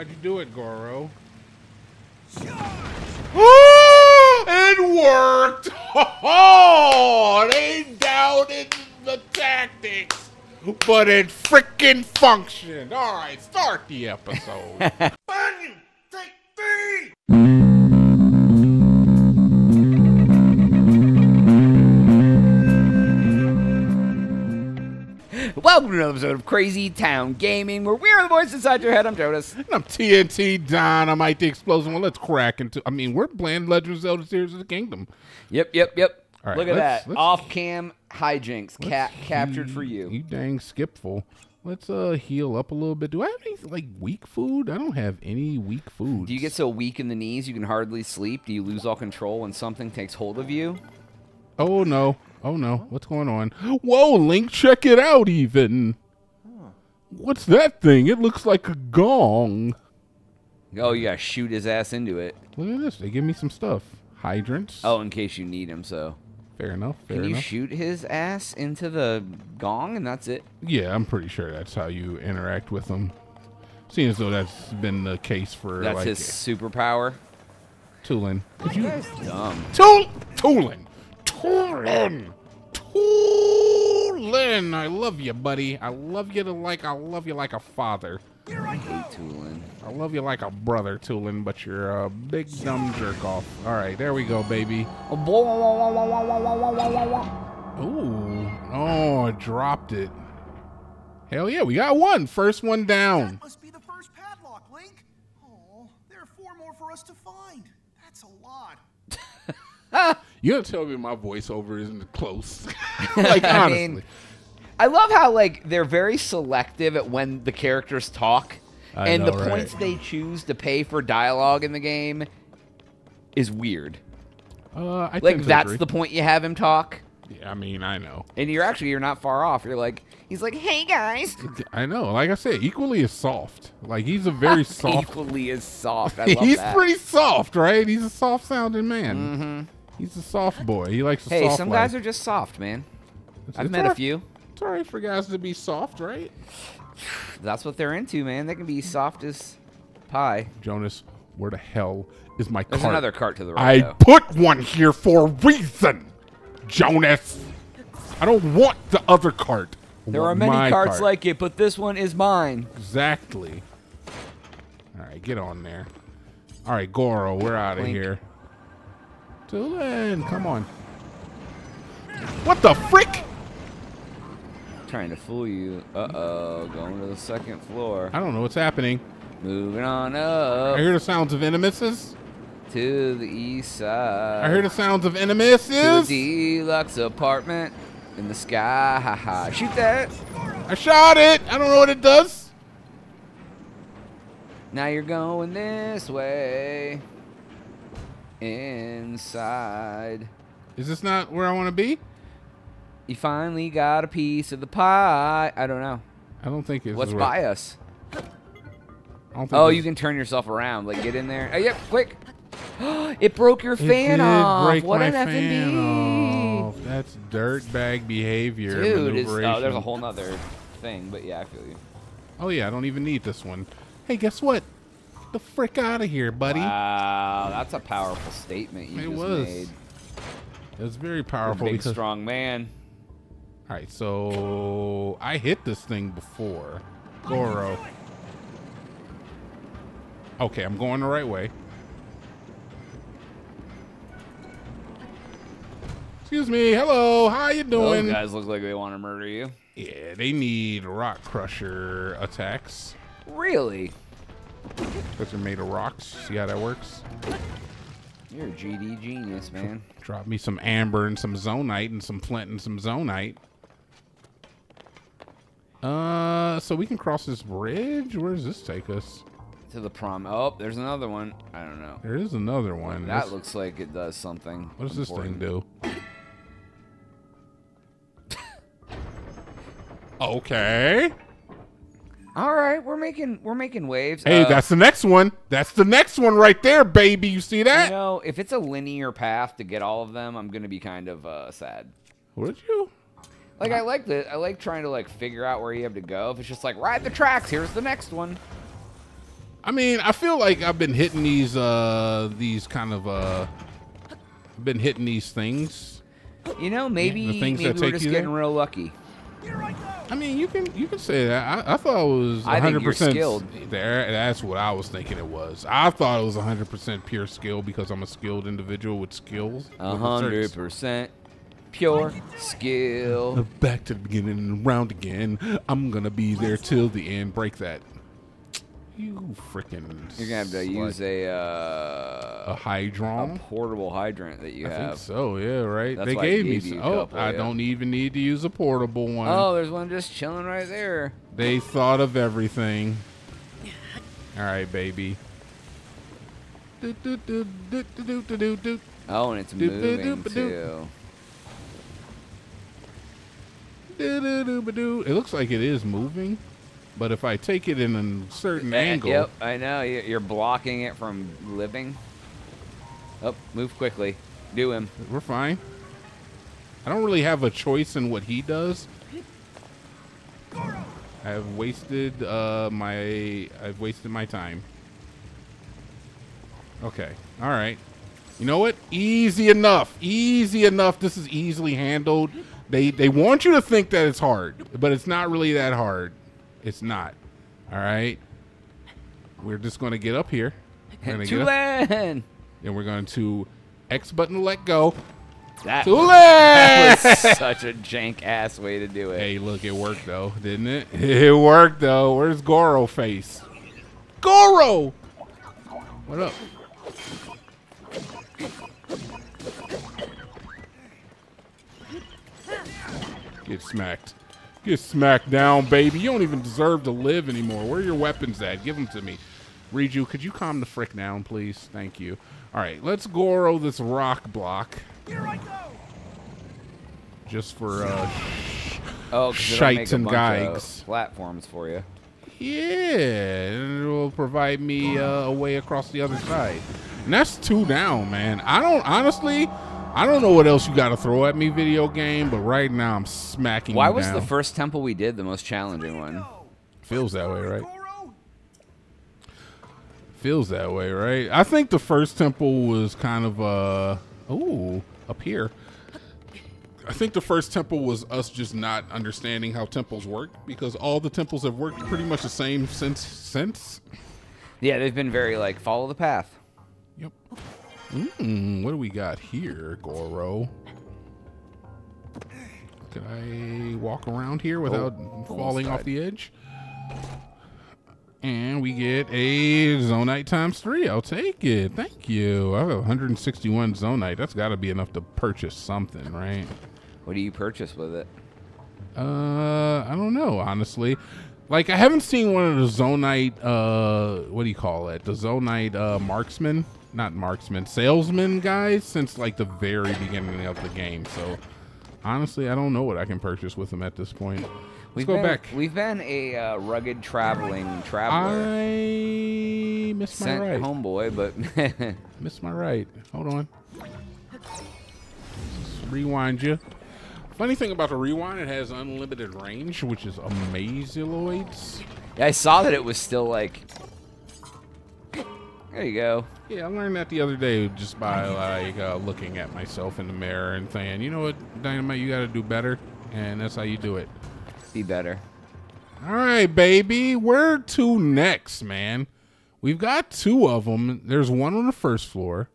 Why'd you do it, Goro? Oh, it worked! Oh, they doubted the tactics, but it freaking functioned. All right, start the episode. One, take three. Welcome to another episode of Crazy Town Gaming, where we are the voice inside your head. I'm Jonas. And I'm TNT Dinomight the Explosion. Well, let's crack into. I mean, we're playing Legend of Zelda: Tears of the Kingdom. Yep, yep, yep. Right, Look at that. Off-cam hijinks ca- captured for you. You dang skipful. Let's uh heal up a little bit. Do I have any like weak food? I don't have any weak food. Do you get so weak in the knees you can hardly sleep? Do you lose all control when something takes hold of you? Oh no! Oh no! What's going on? Whoa, Link! Check it out. Even. What's that thing? It looks like a gong. Oh, you gotta shoot his ass into it. Look at this. They give me some stuff. Hydrants. Oh, in case you need him, so. fair enough. Fair Can you enough. shoot his ass into the gong and that's it? yeah, I'm pretty sure that's how you interact with them. Seeing as though that's been the case for That's like his superpower? Tulin. Could You you dumb. Tul Tulin. Tulin. Tulin. I love you, buddy. I love you to like I love you like a father. Here I hate Tulin. I love you like a brother, Tulin, but you're a big dumb jerk off. All right, there we go, baby. Ooh. Oh, I dropped it. Hell yeah, we got one. First one down. That must be the first padlock, Link. Oh, there are four more for us to find. That's a lot. You gotta tell me my voiceover isn't close. like I honestly. mean, I love how like they're very selective at when the characters talk, I and know, the right? points they choose to pay for dialogue in the game is weird. uh, I Like that's agree. the point you have him talk, Yeah, I mean, I know. and you're actually you're not far off. You're like he's like, "Hey guys," I know. Like I said, equally as soft. Like he's a very soft. equally as soft. I love he's that. pretty soft, right? He's a soft sounding man. Mm-hmm. He's a soft boy. He likes a Hey, soft some life. guys are just soft, man. It's- I've it's met a few. It's all right for guys to be soft, right? That's what they're into, man. They can be soft as pie. Jonas, where the hell is my There's cart? another cart to the right. I though. put one here for a reason, Jonas. I don't want the other cart. I There are many carts cart. like it, but this one is mine. Exactly. All right, get on there. All right, Goro, we're out of here. Dylan, come on. What the frick? Trying to fool you. Uh oh, going to the second floor. I don't know what's happening. Moving on up. I hear the sounds of enemies. to the east side. I hear the sounds of to the deluxe apartment in the sky. Ha ha. Shoot that. I shot it. I don't know what it does. Now you're going this way. Inside. Is this not where I want to be? You finally got a piece of the pie. I don't know. I don't think it's. What's by us? I don't think Oh, you can turn yourself around. Like, get in there. Oh, yep, quick. it broke your fan off. what an FNB. That's dirtbag behavior. Dude, oh, there's a whole nother thing, but yeah, I feel you. Oh yeah, I don't even need this one. Hey, guess what? The frick out of here, buddy. Wow, that's a powerful statement you It just was made. It was very You're a powerful. big, because, strong man. All right, so I hit this thing before. Goro. Okay, I'm going the right way. Excuse me. Hello. How you doing? Those doing? guys look like they want to murder you. Yeah, they need rock crusher attacks Really? Because they're made of rocks. See how that works? You're a GD genius, man. Drop me some amber and some zonaite and some flint and some zonaite. Uh, so we can cross this bridge. Where does this take us? To the prom. Oh, there's another one. I don't know. There is another one. That looks like it does something. What does this thing do? okay. All right, we're making we're making waves. Hey, Uh, that's the next one. That's the next one right there, baby. You see you that? know, if it's a linear path to get all of them, I'm gonna be kind of uh, sad. Would you? Like I like the I like trying to like figure out where you have to go. If it's just like ride the tracks, here's the next one. I mean, I feel like I've been hitting these uh these kind of uh been hitting these things. You know, maybe the things maybe that we're just you getting there? real lucky. I mean, you can you can say that. I, I thought it was I think 100 you're percent skilled. There, that's what I was thinking it was. I thought it was 100 percent pure skill because I'm a skilled individual with skills. 100 percent pure skill. Back to the beginning and round again. I'm gonna be there till the end. Break that. You freaking. You're gonna have to use a uh, a hydrant, a portable hydrant that you I have. so yeah, right. That's they gave, me. Some, oh, couple, I yeah. don't even need to use a portable one. Oh, there's one just chilling right there. They thought of everything. All right, baby. Do, do, do, oh, and it's moving too. It looks like it is moving but if I take it in a certain Eh, angle, Yep, I know. You- You're blocking it from living. Oh, move quickly. Do him. we're fine. I don't really have a choice in what he does. I've wasted uh, my I've wasted my time. Okay. All right. You know what? Easy enough. Easy enough. This is easily handled. They they want you to think that it's hard, but it's not really that hard. It's not. All right. We're just going to get up here. Get up, and we're going to X button to let go. That, Tulin! that was such a jank ass way to do it. Hey, look, it worked though, didn't it? It worked though. Where's Goro face? Goro! What up? Get smacked. Get smacked down, baby. You don't even deserve to live anymore. Where are your weapons at? Give them to me. Riju, could you calm the frick down, please? Thank you. All right, let's Goro this rock block. Just for uh, oh, shites and geigs. platforms for you. Yeah, and it will provide me uh, a way across the other side. And that's two down, man. I don't honestly, I don't know what else you got to throw at me, video game. But right now, I'm smacking. Why was down. the first temple we did the most challenging one? Feels that way, right? Feels that way, right? I think the first temple was kind of uh, oh, up here. I think the first temple was us just not understanding how temples work because all the temples have worked pretty much the same since since. Yeah, they've been very like follow the path. Yep. Mm, what do we got here, Goro? Can I walk around here without falling off the edge? And we get a Zonaite times three. I'll take it. Thank you. I have 161 Zonaite. That's got to be enough to purchase something, right? What do you purchase with it? Uh, I don't know, honestly. Like, I haven't seen one of the Zonaite, uh, what do you call it? The Zonaite, uh, marksman? Not marksman, salesman guys since, like, the very beginning of the game. So, honestly, I don't know what I can purchase with them at this point. Let's We've go been, back. We've been a uh, rugged traveling traveler. I missed my Sent right. homeboy, but Missed my right. Hold on. Just rewind you. Funny thing about the rewind, it has unlimited range, which is amaziloids. I saw that it was still like. There you go. Yeah, I learned that the other day just by like uh, looking at myself in the mirror and saying, you know what, Dinomight, you got to do better, and that's how you do it. Be better. All right, baby, where to next, man? We've got two of them. There's one on the first floor,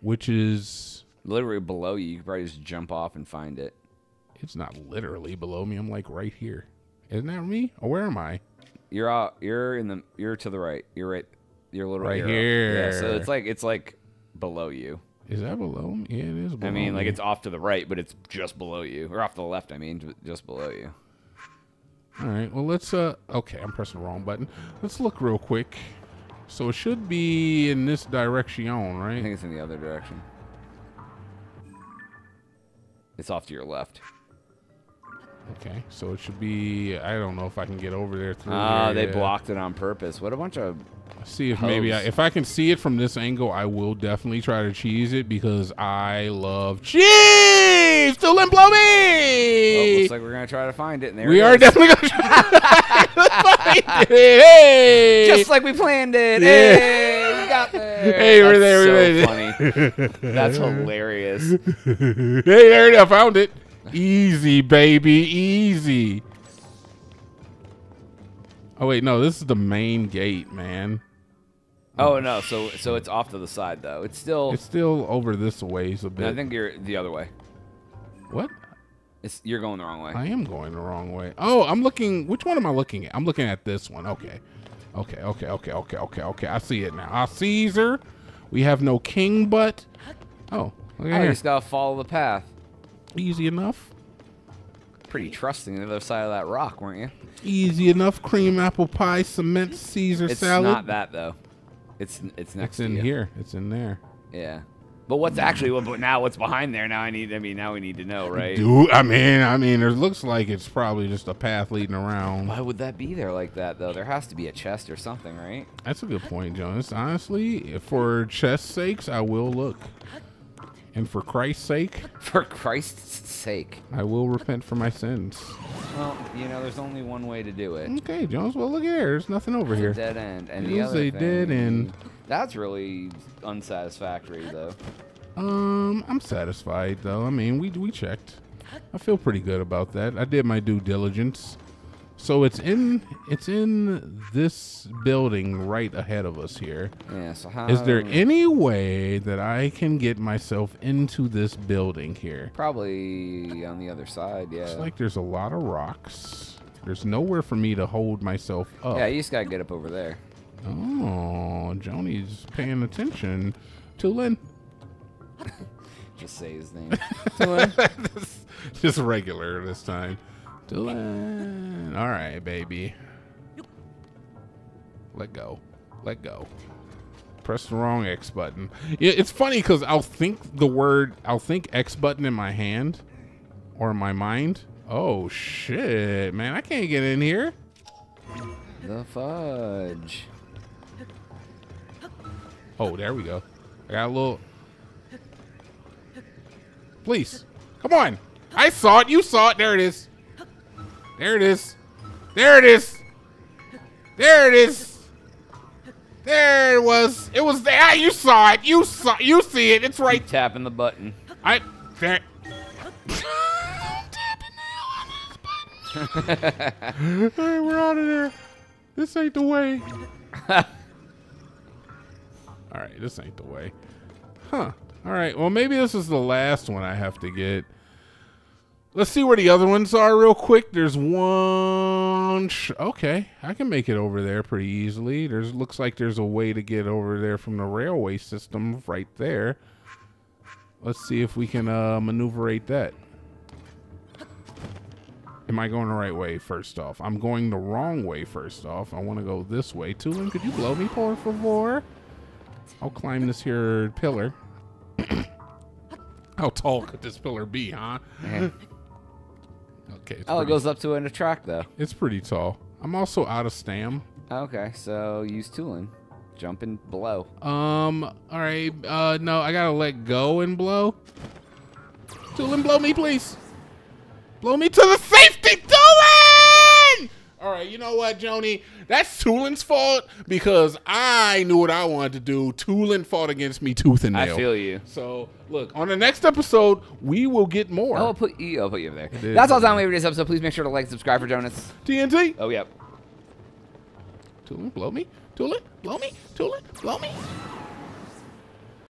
which is Literally below you. You could probably just jump off and find it. it's not literally below me. I'm like right here. Isn't that me? Or where am I? You're out. You're in the. You're to the right. You're right. You're a little Right up. Yeah. So it's like it's like below you. Is that below me? Yeah, it is. Below I mean, like me. it's off to the right, but it's just below you, or off to the left. I mean, just below you. All right. Well, let's. Uh. Okay, I'm pressing the wrong button. Let's look real quick. So it should be in this direction, right? I think it's in the other direction. It's off to your left. Okay. So it should be. I don't know if I can get over there through. Ah, here. they Yeah. blocked it on purpose. What a bunch of. See if maybe I, if I can see it from this angle, I will definitely try to cheese it because I love cheese. please! Tulin, blow me! looks like we're gonna try to find it. And there we it are definitely gonna try to find it. Hey! just like we planned it. Yeah. Hey, we got there. Hey, we're there, we That's made so it. funny. That's hilarious. hey, there it is. I found it. Easy, baby, easy. Oh wait, no, this is the main gate, man. Oh no, so so it's off to the side though. It's still. It's still over this ways a bit. I think you're the other way. what? It's you're going the wrong way. I am going the wrong way. Oh, I'm looking. Which one am I looking at? I'm looking at this one. Okay. Okay, okay, okay, okay, okay, okay. I see it now. I Caesar. We have no king, but. Oh, look I oh, here. just gotta follow the path. Easy enough. Pretty trusting the other side of that rock, weren't you? Easy enough. Cream apple pie, cement Caesar It's salad. not that though. It's it's next it's in here. It's in there. Yeah. But what's actually what? But now what's behind there? Now I need. I mean, now we need to know, right? Dude, I mean, I mean, it looks like it's probably just a path leading around. Why would that be there like that though? There has to be a chest or something, right? That's a good point, Jonas. Honestly, for chess sakes, I will look. And for Christ's sake, For Christ's sake. I will repent for my sins. Well, you know, there's only one way to do it. Okay, Jones. Well, look here. There's nothing over It's a here. dead end. And It the is other a dead thing- end. That's really unsatisfactory though. Um, I'm satisfied though. I mean, we we checked. I feel pretty good about that. I did my due diligence. So it's in it's in this building right ahead of us here. Yeah. So how? Is there any way that I can get myself into this building here? Probably on the other side. Yeah. It's like there's a lot of rocks. There's nowhere for me to hold myself up. yeah. You just gotta get up over there. Oh, Joni's paying attention. Tulin. Just say his name. This- Just regular this time. Tulin. All right, baby. Let go. Let go. Press the wrong X button. Yeah, it's funny because I'll think the word, I'll think X button in my hand or in my mind. Oh, shit, man. I can't get in here. the fudge. Oh, there we go. I got a little. Please. Come on. I saw it. You saw it. There it is. There it is. There it is. There it is. There it was. It was there. Ah, you saw it. You saw. You see it. It's right. Tapping the button. I. There. I'm tapping the other button. All right, we're out of there. This ain't the way. All right, this ain't the way. Huh. All right. Well, maybe this is the last one I have to get. Let's see where the other ones are real quick. There's one. Okay, I can make it over there pretty easily. There's looks like there's a way to get over there from the railway system right there. Let's see if we can uh, maneuverate that. Am I going the right way first off? I'm going the wrong way first off. I want to go this way. Tulin, could you blow me, por favor? I'll climb this here pillar. How tall could this pillar be, huh? Okay, it's, Oh, it goes up to an attract though. it's pretty tall. I'm also out of stam. Okay, so use Tulin. Jumping blow. Um, all right. Uh, no, I gotta let go and blow. Tulin, blow me, please. Blow me to the safety, Tulin! All right, you know what, Joni? That's Tulin's fault because I knew what I wanted to do. Tulin fought against me tooth and nail. I feel you. So, look, on the next episode, we will get more. I'll put you. I'll put you over there. is. That's all time we have for this episode. Please make sure to like, and subscribe for Jonas. TNT. Oh, yep. Tulin, blow me. Tulin, blow me. Tulin, blow me.